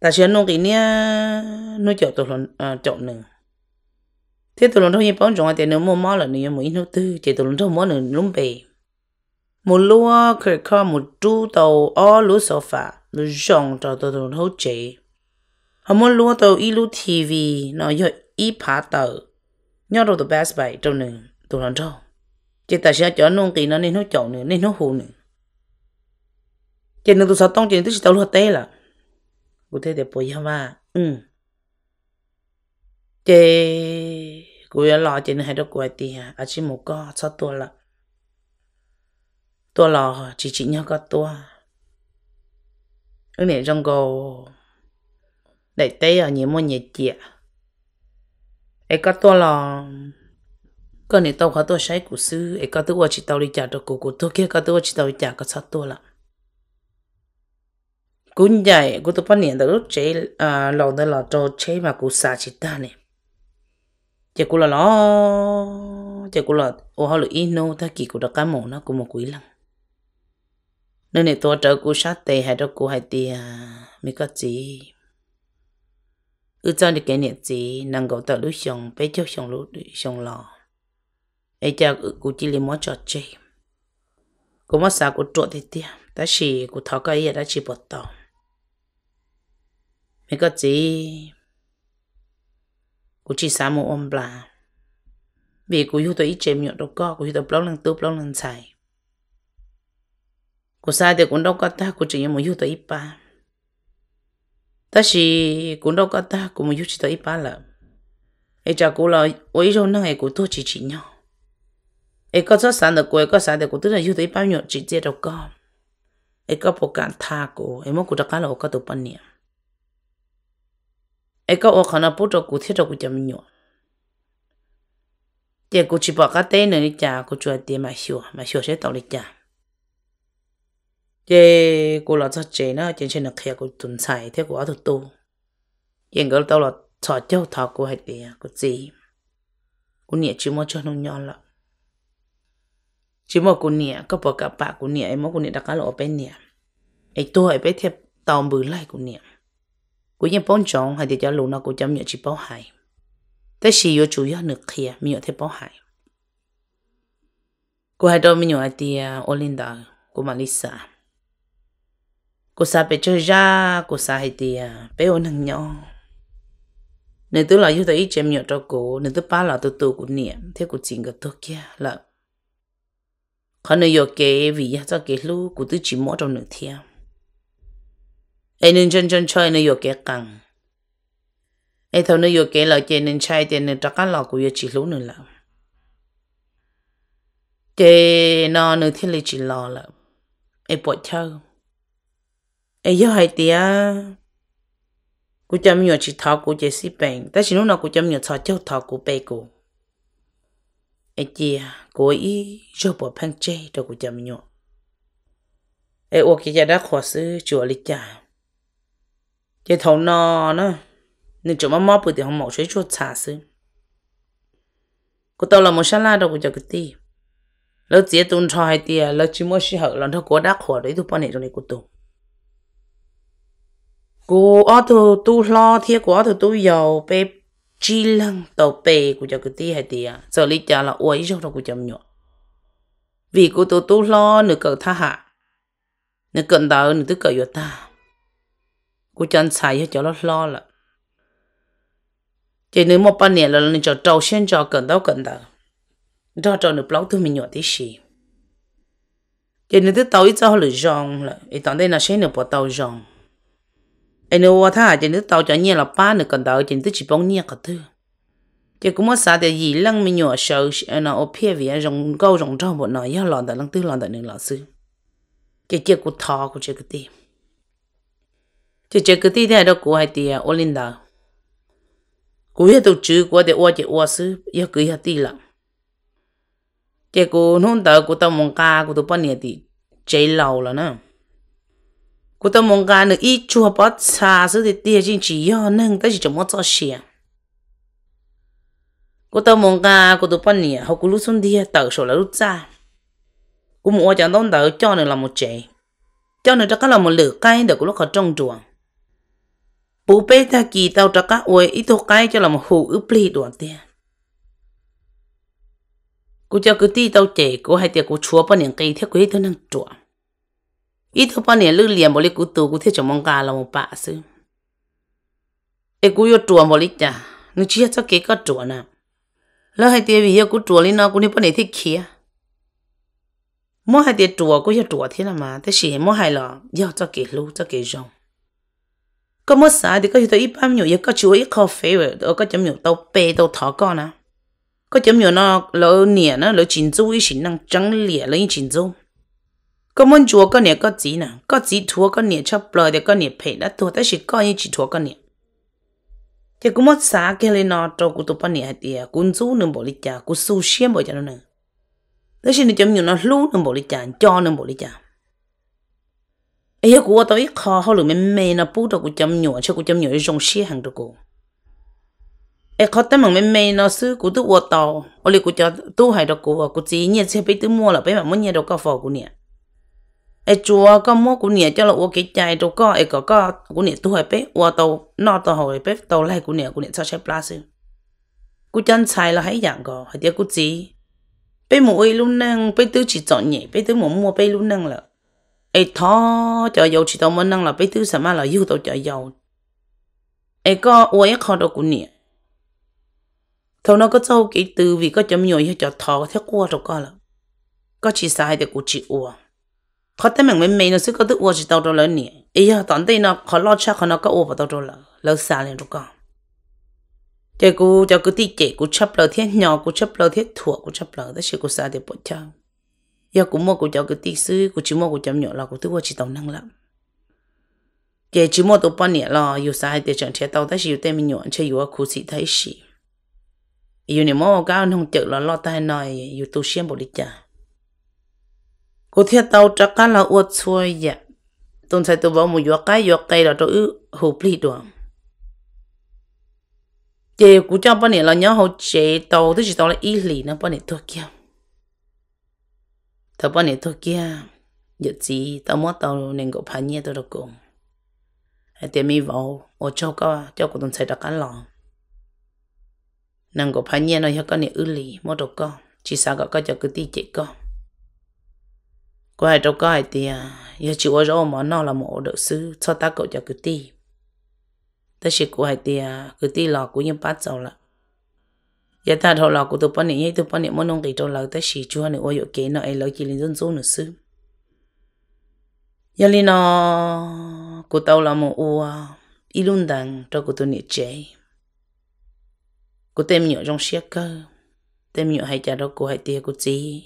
ta sẽ nông cái nia nuôi chậu tôi lần à, chậu nữa. Thế tôi lần đâu như bao nhiêu thì nếu mua mỏ là nếu mua ít nô tư, thì tôi lần đâu mua nữa lúng bề một lúa, khởi kho một chú tàu ở lúa sofa lúa rong cho tôi tàu hậu chế họ muốn lúa tàu ít lúa TV nó yêu ít phá tàu nhau đầu tôi best buy trong nương tôi lần đâu chỉ ta sẽ cho nông kỳ nó nên nó chậu nữa, nên nó hù nữa. Chỉ nên tàu sao tông chỉ tức tàu lúa tê là cụ thể để bồi mà ừ. Chỉ cụ yêu lo chỉ nên hay được quay tiền à chỉ một con sao tua là tua lò chỉ chỉ nhau có tua. Ứng này trong cô để tay ở nhiều môn nhiệt chè ấy có tua lò còn này tao có tua sai của sư ấy có tua chỉ tao đi trả cho cô cô tôi kia có tua chỉ tao đi chả có sao tôi là cũng vậy cô tôi bắt hiện được lúc chế à lòng đó là cho chế mà cô xa chỉ ta này chỉ cô là nó chỉ cô là ô họ là ino ta kỳ cô đã cá mổ nó cũng một quý lắm nên này tôi trở cô sát tề hay đó cô hay tiền mới có gì ư cho được cái này gì năng 够 tạo lúc xong bé cho xong lúc xong lò ai cha cụ chỉ lấy món trò chơi cụ mất sao cụ trộn thì tiếc ta chỉ cụ thọ cái gì đã chỉ bỏ tàu. Mấy cái gì cụ chỉ sao một ông bà vì cụ yêu tôi ít chém nhọn đâu có cụ yêu tôi bao lần tu bao lần xài cụ sai thì cũng đâu có ta cụ chỉ nhớ một yêu tôi ít ba ta chỉ cũng đâu có ta cũng một yêu chỉ tôi ít ba là ai cha cụ là ôi rồi năng ấy cụ tôi chỉ chỉ nhau ai có cho sản được của có sản được cô tức là yêu thấy bao nhiêu chỉ chết đâu có ai có bộ cảm tha cô. Ai muốn cô đã cái là có tổ bao nhiêu ai có ở khả năng bút cho cô thiết cho cô chấm nhỏ để cụ chỉ bảo cái tên này đi trả cụ chua tiền mà hiểu mà hiểu sẽ tao đi là cho nó trên trên là kia cụ tuần xài, thế cụ ở thực tu. Hiện giờ tao là cho châu thọ cô hay tiền cô gì? Cô nhẹ chỉ muốn cho nó nhỏ là chỉ mua cụ nhẹ có bảo cả ba cụ nhẹ em mua cụ nhẹ đã cái lỗ bên nhẹ ấy tôi ấy bên thiệp tao bự lại cụ nhẹ cú yên bón chọn hay để cho lũ nào cú chấm nhựa chỉ bảo hại thế chỉ chủ yếu nước kia mi nhựa thế bảo hại cú hay đâu mi nhựa thì Olinda cú malisa cú sa bị chơi ra cú sa hay thì bé ôn hàng nhỏ nên tôi là yêu tôi ít chém nhựa cho cô nên tôi ba là tôi tôi cú niệm thế cú chính cái tôi kia, là khó nơi yêu cái vì cho cái lu cụ tôi chỉ mỗi trong nửa thiên ai nên chân chân chơi nơi yêu cái cẳng. ai thâu nơi yêu cái là chơi nên chơi tiền nên trắc ăn lò của yêu chỉ lú nữa là chơi nó nửa thiên lấy chỉ lò là ai bỏ chơi ai yêu hai tia cú chăm nhiều chỉ thọ cú chơi xí bệnh ta chỉ lúc nào cú chăm nhiều thọ chơi thọ cú bê cú ai chia cú ý cho bộ phăng chế cho cú chăm nhọ. ai ô kia đã khó xử, chùa lịch cha cái thầu nọ nữa nên chúng mà mò bự thì không mò suy chuột xả sư cô tao là một sáng la đâu có cho cái ti. lỡ chỉ tuần trò hay tiề lỡ chỉ mua xí hở lần thôi cô đã khổ đấy tôi bao nhiêu trong này cô tu cô ở tu tu lo thiệt cô ở tu tu giàu bé chi lăng tàu bè của cho cái gì hay tiề giờ lý cha là ôi rồi đâu của chấm nhọ vì cô tu tu lo nửa cỡ tha hạ nửa cận đạo nửa tức cỡ ta cú chân xài cho nó lo là chỉ nếu một半年了，你就照现照更到更到，照照你不老都没有的事。chỉ nếu tao ít cho lựa rong là, ít tao đây là sẽ nếu bỏ tao rong. Ai nếu qua thà chỉ nếu tao cho nhẹ là ba nữa còn tao chỉ nếu chỉ bông nhẹ cái thứ. Chỉ cũng mất sao để gì lăng mình nhỏ sầu, nó ở phía về rong câu rong trong bộ nó, ya lòn tại lăng tư lòn tại nương lão sư. Chỉ chỉ cũng thọ cũng chỉ cái gì. Chỉ chỉ cái gì thì đâu cũng hay thì à, ô linh đạo cũng hết tổ chữ của để qua chỉ qua sư ya cứ ya ti lắm chỉ cũng nôn tờ cú tao mong ca cú tao bao nhiêu thì chế lâu là nữa cô tao mong ca nữa ít chua bắt xa sư thì tiền chính chỉ ya nâng tới chỉ cho mất cho xia cú mong ca cô tao bao nhiêu học cú lúc xuân đi tờ số là lúc ra cú mua chẳng đông tờ cho là một chế cho nên chắc là một lửa cái để cô lúc họ trong chuồng bố bê ta kỳ tàu cho các ôi ít thôi cái cho là một hủ ướp ly đồ tiền cô cho cứ ti tàu trẻ cô hay tiệt cô chúa bao nhiêu cây theo cô ấy năng ít thôi bao nhiêu lưu liền bỏ đi cú tu cú thế cho mong gà là một bạ sư ê cú yêu chùa bỏ đi chả nó chỉ cho cái có chùa nào lỡ hai tiệt vì yêu cú chùa lên nó cú nên bao nhiêu thích kia mỗi hai tiệt chùa cú yêu chùa thế là mà thế chỉ mỗi hai là yêu cho cái lưu cho cái rong có mỗi sao thì có thể ít bao nhiêu có chúa ít cà phê rồi đó có chấm nhiều tàu bê tàu thọ con nè có chấm nhiều nó lỡ nhẹ nó lỡ chín chú ít xin năng trắng lẻ lỡ chín chú châu có muốn chúa có nè có gì nè có gì thua có nhẹ chấp lời để có nhẹ phê đã thua chỉ có như chỉ thua có nè. thì cũng muốn sao cái này nọ, cho cụ tụ nè, nhẹ thì cũng chú bỏ đi cha cũng su xiêm bỏ cho nó nè thế thì chấm nhiều nó lú nương bỏ đi cha cho nương bỏ đi cha ấy của tôi ít họ lười mềm mềm nó bút được của chấm nhỏ cho của chấm nhỏ trong xe hàng được cô ấy khó tấm bằng mềm mềm nó sư của tôi qua tàu ở đây cho tôi hay được cô của chỉ nhẹ xe bị tôi mua là bé mà muốn nhẹ được cao phò của nè ai chùa có mua của nè cho là ô cái chạy đâu có ai có có của nhẹ tôi hay bé qua tàu nọ tàu hồi bé tàu lại của nè của nhẹ cho xe plus của chân xài là hay dạng có, hay tiếc của chỉ bé ai luôn năng bé tôi chỉ chọn nhẹ bé tôi muốn mua bé luôn năng là ai thọ cho dầu chỉ tàu muốn năng là biết thứ sao mà là yêu tàu cho dầu. Ai có ôi khó đâu cũng nè thầu nó có châu cái từ vì có chấm nhiều cho thọ theo qua rồi có là. Có chỉ sai để cũng chỉ ua khó tới mình mình nó sẽ có tự ua chỉ tao đó lớn nè. Ai ya tận đây nó khó lo chắc nó có ua vào tao đâu là. Lâu xa lên rồi con. Cho cô cho cô tí chị cô chấp lời thiết nhỏ, cô chấp lời thiết thuộc cô chấp đó sẽ cô xa để bỏ chân giờ cũng mua của cháu cái tí sư của chỉ mua của cháu nhỏ là tự tôi chỉ tàu năng lắm. Kể chỉ mua tàu bao nhiêu là yêu sai để chẳng thiệt tàu ta chỉ yêu tên mình nhỏ, chơi yêu khu sĩ thấy gì yêu niệm mua cao không chịu là lo tai nói yêu tu xem bộ đi cha cô thiệt tàu chắc cá là uất xuôi dạ tôi thấy tôi bảo một yêu cái yêu cây là tôi hụp đi được chị cũng cho bọn này là nhớ hậu chế tàu tôi chỉ tàu là ý lý nó bọn này thôi kia. Thọ bọn này thôi kia. Giờ gì tao mất tàu nên có phải nhớ tôi đâu cùng hay tiền mi vào ở cho có cho cô tuần sai đặc cá lò nàng có phải nhớ nó cho con này ư lý mất đâu con chỉ sao có có cho cứ tí chị con có hai đâu có hai giờ chịu ở chỗ mà nó là một đội sư cho ta cậu cho cứ ti. Ta chỉ có hai thì à, cứ ti lò cũng như bắt giàu lại giờ ta thọ lò của tụi bọn này tụi bọn này muốn nông kỳ trâu lò ta chỉ chua này, ôi kế nó ấy lỡ chỉ lên dân số nữa sư giờ li nó, của tao là một ua ilun đằng cho của tụi này chế của tem nhựa trong xe cơ tem nhựa hay chả đó của hay tia của gì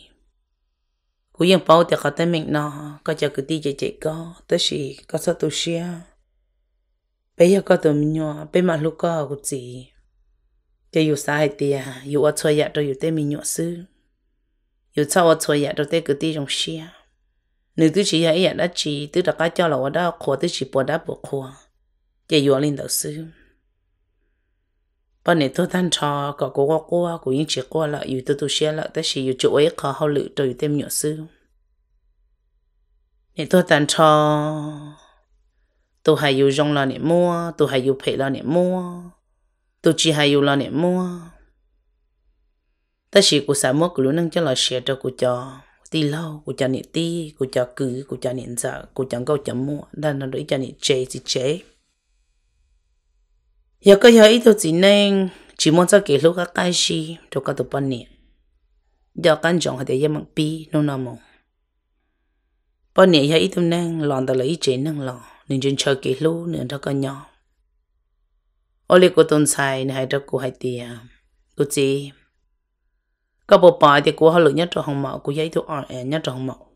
cú yên bao thì có tới mình nó có chờ cứ đi chạy chạy có tới gì có sao tôi xia bây giờ có tụi mình nhựa bây mà lúc có của gì cho yêu sai thì à yêu ở chơi ya rồi yêu tới mình nhọ sư yêu sau ở chơi ya rồi tới cứ đi trong xia nếu tôi chỉ hay ya đó chỉ tôi đã cái cho là ở đó khổ tôi chỉ bỏ đã bỏ khổ cho yêu lên đầu sư bọn này tôi thanh trò có cố có cố của những chiếc qua là yêu tôi tôi xia là tôi chỉ yêu chỗ ấy khó hậu lự tôi yêu tên nhọ sư này tôi thanh trò tôi hay yêu rong là này mua tôi hay yêu phải là này mua tôi chỉ hay yêu là này mua. Ta chỉ của xã mua của lúc nâng cho là xe cho của cho ti lâu, của cho này ti của cho cứ, của cho này giờ của cho câu chấm mua đang nó đối cho này chế gì chế giờ có giờ ít thôi chỉ nên chỉ muốn cho cái lúc các cái gì cho các tụ bao nhiêu giờ căn trọng hay để yếm bằng pi nó nằm mong bao nhiêu giờ ít thôi nên lòn tới lấy chế năng lò nên chân chờ cái lúc nên cho cái nhỏ ở đây có tôn sai này hay cho cô hay tiền cô gì các bộ bài thì cô họ lựa nhất cho hồng mạo cô giấy tôi ở nhất cho hồng mạo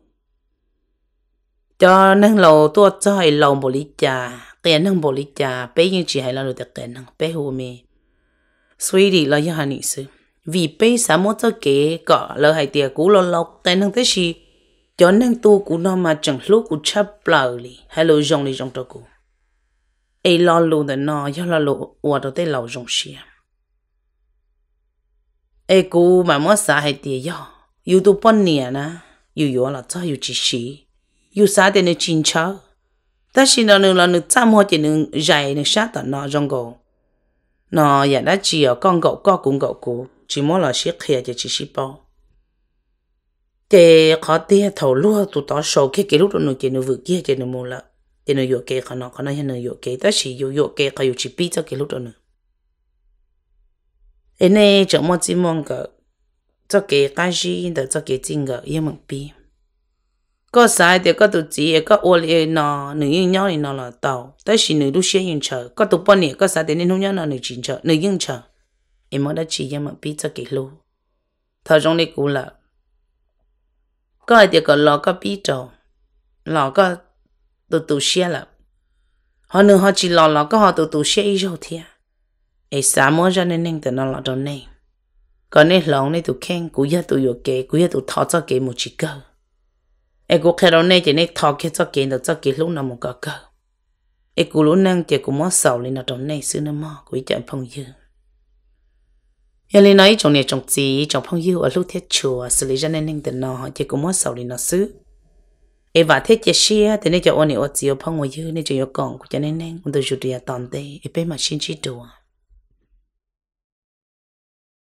cho nên lầu tôi cho hay lầu bộ lý trà cái năng bộ lịch cha bé nhưng chỉ hay là được cái năng bé hồ mi suy đi là như nị sự vì bé sao muốn cho kế cả lỡ hay tiệt cũ lo lo cái năng thế gì cho nên tu cũ nó mà chẳng lúc cũ chấp lờ li hay lo dùng li dùng cho cũ ai lo luôn để nó cho lo lo ở đó tới lâu dùng xia ai cũ mà muốn sao hay tiệt yo YouTube bọn nè na yêu yêu là cho yêu chỉ xí yêu sao để nó chín cháo ta xin nó nương là nó chăm hoa chỉ nó dài nó sát tận nó trong cổ nó giờ dạ đã chỉ ở con gậu co cũng gậu cũ, chỉ muốn là siết khía chỉ chỉ siết bao thế khó tiếc thầu lúa tụi tao sầu cái cái lúc đó nó chỉ nó vượt kia chỉ nó mua là chỉ nó vô cái khó nó khó nó hiện nó vô cái ta chỉ vô vô khó cái chỉ biết cho cái lúc đó nữa em này chẳng muốn chỉ mong cái cho cái cái gì để cho cái chính cái yên mong có sai thì có tụ chỉ có ô lì nó nữ nhân nhau thì nó là tàu. Tới vì nữ lúc xe yên chờ. Có tụ bọn này có sai thì nên không nhau nó nữ chính chờ, nữ yên chờ. Em mới đã chỉ cho mà biết cho kỹ lu thợ trong này cũng là có ai thì có lo có biết đâu lo có tụ tụ xe là họ nữ họ chỉ lo lo có họ tụ tụ xe ít rồi thì ấy sao mới ra nên nên từ nó lo trong này. Còn nên lòng này tụ khen cũng giờ tụ yêu kế cũng giờ tụ thọ cho kế một chỉ cơ ai cũng khai đầu này chỉ nên thọ cái cho kế được cho kế lúc nào một cái cơ. Ai cũng lúc năng chỉ cũng mất sầu lên là trong này, xưa nó mò cũng chẳng phong dư. Giờ lên nói trong này trong gì trong phong dư ở lúc thiết chùa, xử lý ra nên nên từ nó chỉ cũng mất sầu lên nó xứ. Ai và thiết chỉ xia, thì nên cho anh ấy ở chiều phong dư, nên chỉ có còn của cho nên nên tôi chủ đề toàn tê ai bên mà xin chỉ đùa.